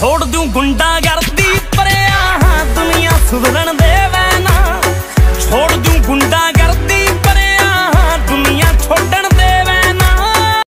ਛੋੜ ਦੂੰ ਗੁੰਡਾ ਕਰਦੀ ਪਰਿਆ ਹਾਂ ਦੁਨੀਆ ਸੁਧਰਨ ਦੇ